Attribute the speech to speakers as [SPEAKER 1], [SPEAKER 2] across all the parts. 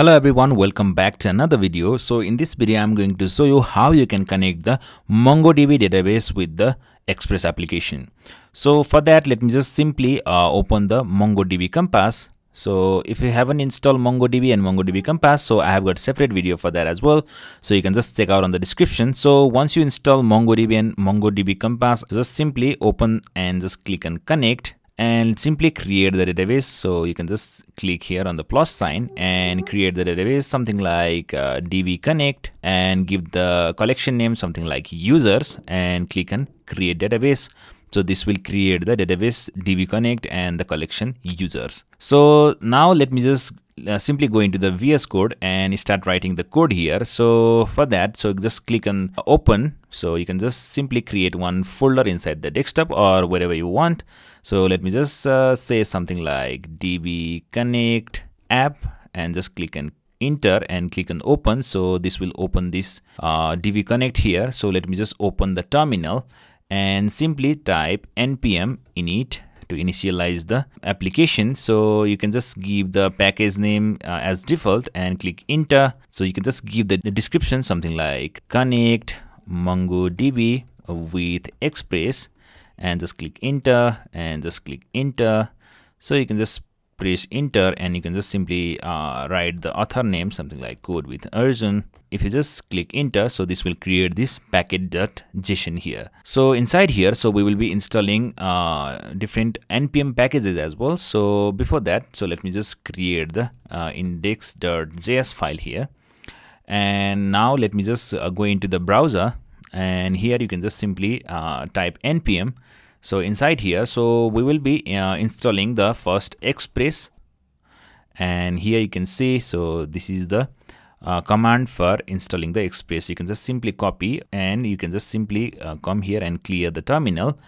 [SPEAKER 1] Hello everyone, welcome back to another video. So in this video, I'm going to show you how you can connect the MongoDB database with the Express application. So for that, let me just simply uh, open the MongoDB Compass. So if you haven't installed MongoDB and MongoDB Compass, so I have got separate video for that as well. So you can just check out on the description. So once you install MongoDB and MongoDB Compass, just simply open and just click on connect and simply create the database so you can just click here on the plus sign and create the database something like uh, db connect and give the collection name something like users and click on create database so this will create the database db connect and the collection users so now let me just uh, simply go into the VS Code and start writing the code here. So for that, so just click on open. So you can just simply create one folder inside the desktop or wherever you want. So let me just uh, say something like db connect app and just click on enter and click on open. So this will open this uh, db connect here. So let me just open the terminal and simply type npm init to initialize the application so you can just give the package name uh, as default and click enter so you can just give the description something like connect mongodb with express and just click enter and just click enter. So you can just press enter and you can just simply uh, write the author name something like code with Arjun. If you just click enter so this will create this package.json here. So inside here so we will be installing uh, different npm packages as well. So before that so let me just create the uh, index.js file here. And now let me just uh, go into the browser. And here you can just simply uh, type npm so inside here so we will be uh, installing the first express. And here you can see so this is the uh, command for installing the express. You can just simply copy and you can just simply uh, come here and clear the terminal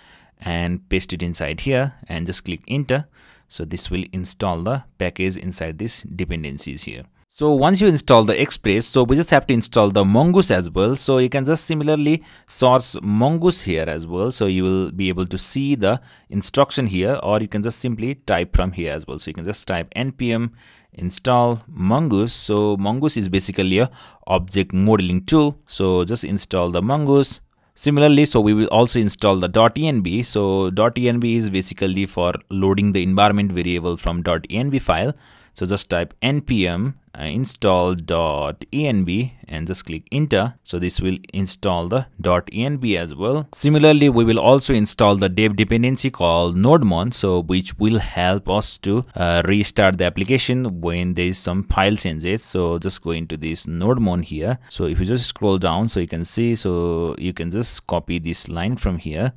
[SPEAKER 1] and paste it inside here and just click enter. So this will install the package inside these dependencies here so once you install the Express, so we just have to install the Mongoose as well. So you can just similarly source Mongoose here as well. So you will be able to see the instruction here or you can just simply type from here as well. So you can just type npm install mongoose so mongoose is basically a object modeling tool so just install the mongoose similarly so we will also install the env so env is basically for loading the environment variable from env file so just type npm uh, install .env and just click enter. So this will install the .env as well. Similarly, we will also install the dev dependency called nodemon, so which will help us to uh, restart the application when there is some file changes. So just go into this nodemon here. So if you just scroll down, so you can see, so you can just copy this line from here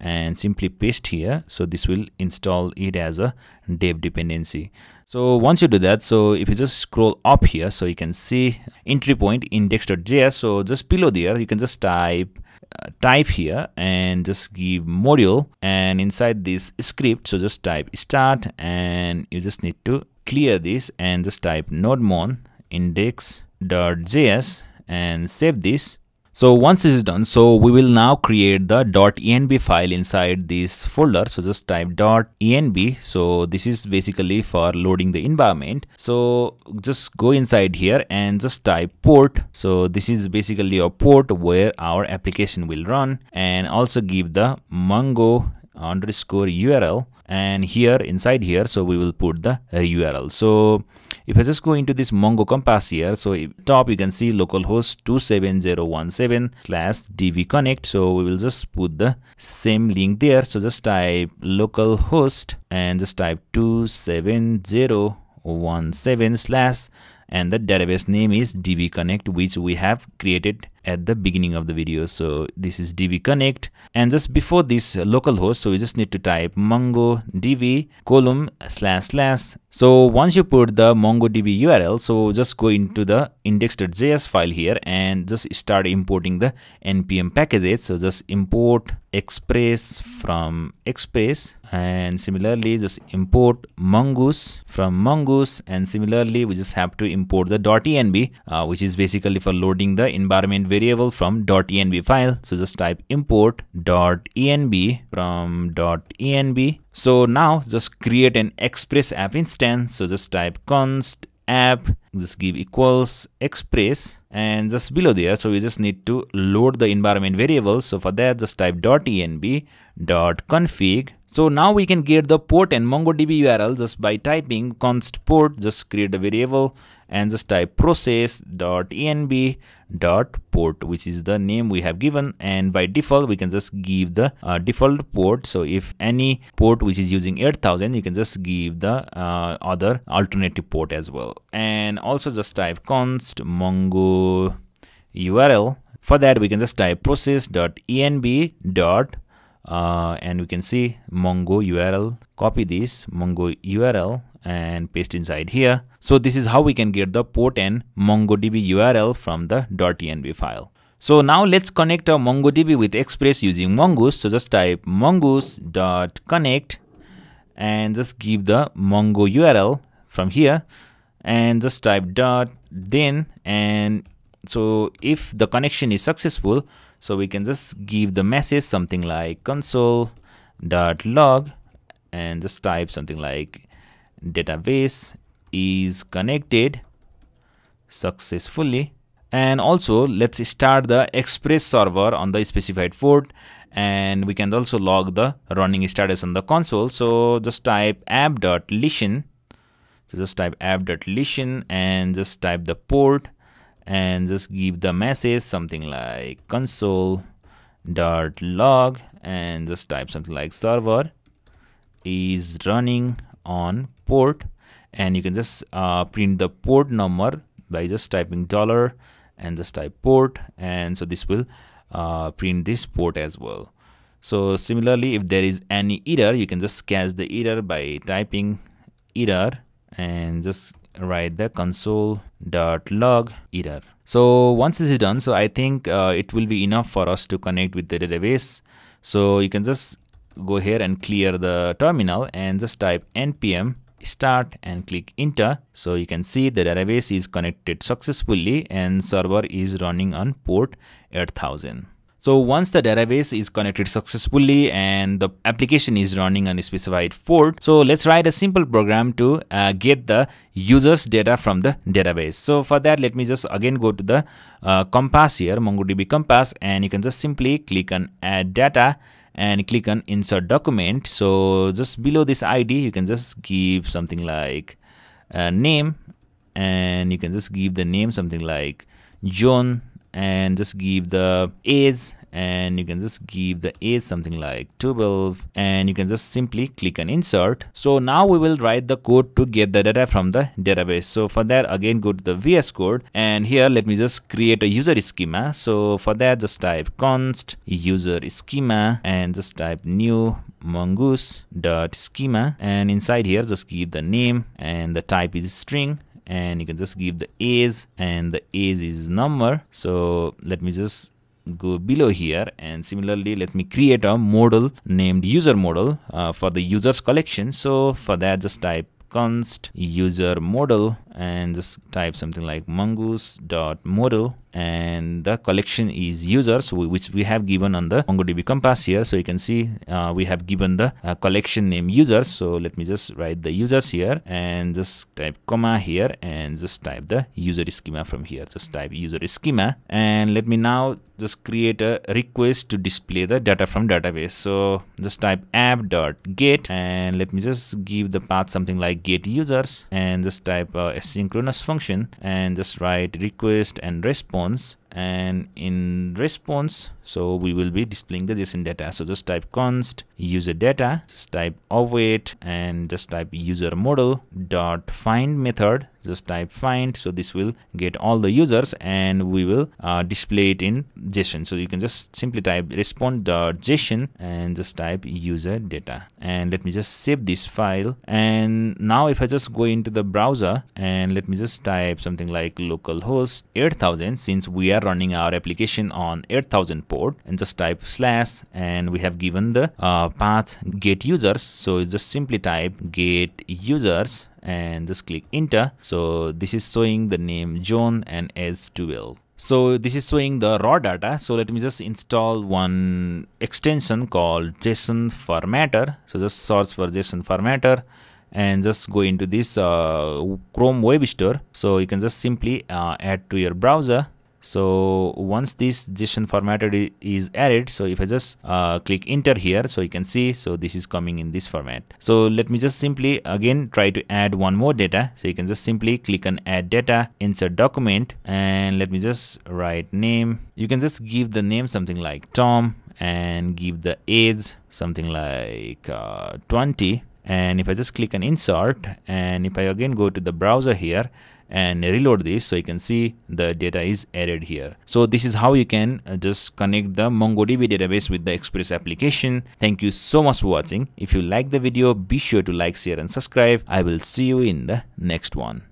[SPEAKER 1] and simply paste here. So this will install it as a dev dependency. So once you do that so if you just scroll up here so you can see entry point index.js so just below there you can just type uh, type here and just give module. And inside this script so just type start and you just need to clear this and just type nodemon index.js and save this so once this is done, so we will now create the .env file inside this folder. So just type .env. So this is basically for loading the environment. So just go inside here and just type port. So this is basically a port where our application will run and also give the mongo underscore URL and here inside here so we will put the URL so if I just go into this Mongo Compass here so top you can see localhost 27017 slash db connect. So we will just put the same link there. So just type localhost and just type 27017 slash and the database name is db connect which we have created at the beginning of the video. So this is db connect. And just before this localhost so we just need to type mongodb column slash slash. So once you put the mongodb url so just go into the index.js file here and just start importing the npm packages. So just import express from express and similarly just import mongoose from mongoose. And similarly we just have to import the .env uh, which is basically for loading the environment variable from .env file. So just type import .env from .env so now just create an express app instance. So just type const app just give equals express and just below there. So we just need to load the environment variable so for that just type dot env dot config. So now we can get the port and mongodb url just by typing const port just create a variable and just type process dot env dot port which is the name we have given. And by default we can just give the uh, default port. So if any port which is using 8000 you can just give the uh, other alternative port as well. And also just type const mongo url for that we can just type process dot env dot uh, and we can see mongo url copy this mongo url and paste inside here. So this is how we can get the port and MongoDB URL from the .env file. So now let's connect our MongoDB with Express using Mongoose. So just type mongoose.connect and just give the Mongo URL from here and just type dot then and so if the connection is successful so we can just give the message something like console dot log and just type something like database is connected successfully. And also let's start the express server on the specified port. And we can also log the running status on the console. So just type app.listen so just type app.listen and just type the port and just give the message something like console dot log and just type something like server is running on port and you can just uh, print the port number by just typing dollar and just type port and so this will uh, print this port as well. So similarly if there is any error you can just catch the error by typing error and just write the console dot log error. So once this is done so i think uh, it will be enough for us to connect with the database. So you can just go here and clear the terminal and just type npm start and click enter. So you can see the database is connected successfully and server is running on port 8000 so once the database is connected successfully and the application is running on a specified port, so let's write a simple program to uh, get the users data from the database. So for that, let me just again go to the uh, Compass here, MongoDB Compass, and you can just simply click on add data and click on insert document. So just below this id you can just give something like a name and you can just give the name something like john and just give the age and you can just give the age something like 12 and you can just simply click on insert. So now we will write the code to get the data from the database. So for that again go to the vs code and here let me just create a user schema. So for that just type const user schema and just type new mongoose dot schema. And inside here just give the name and the type is string and you can just give the age and the age is number. So let me just go below here. And similarly let me create a model named user model uh, for the users collection. So for that just type const user model and just type something like mongoose dot model and the collection is users which we have given on the mongodb compass here. So you can see uh, we have given the uh, collection name users. So let me just write the users here and just type comma here and just type the user schema from here. Just type user schema. And let me now just create a request to display the data from database. So just type app dot get and let me just give the path something like get users and just type uh, asynchronous function and just write request and response and in response so we will be displaying the json data. So just type const user data just type await and just type user model dot find method. Just type find. So this will get all the users and we will uh, display it in json. So you can just simply type respond.json and just type user data. And let me just save this file. And now if i just go into the browser and let me just type something like localhost 8000 since we are running our application on 8000 port and just type slash and we have given the uh, path get users. So it's just simply type get users and just click enter. So this is showing the name john and s12 so this is showing the raw data. So let me just install one extension called json formatter. So just search for json formatter and just go into this uh, chrome web store. So you can just simply uh, add to your browser so once this json formatter is added so if i just uh, click enter here so you can see so this is coming in this format. So let me just simply again try to add one more data. So you can just simply click on add data insert document and let me just write name. You can just give the name something like tom and give the age something like uh, 20 and if I just click on insert and if I again go to the browser here and reload this so you can see the data is added here. So this is how you can uh, just connect the mongodb database with the express application. Thank you so much for watching. If you like the video be sure to like share and subscribe. I will see you in the next one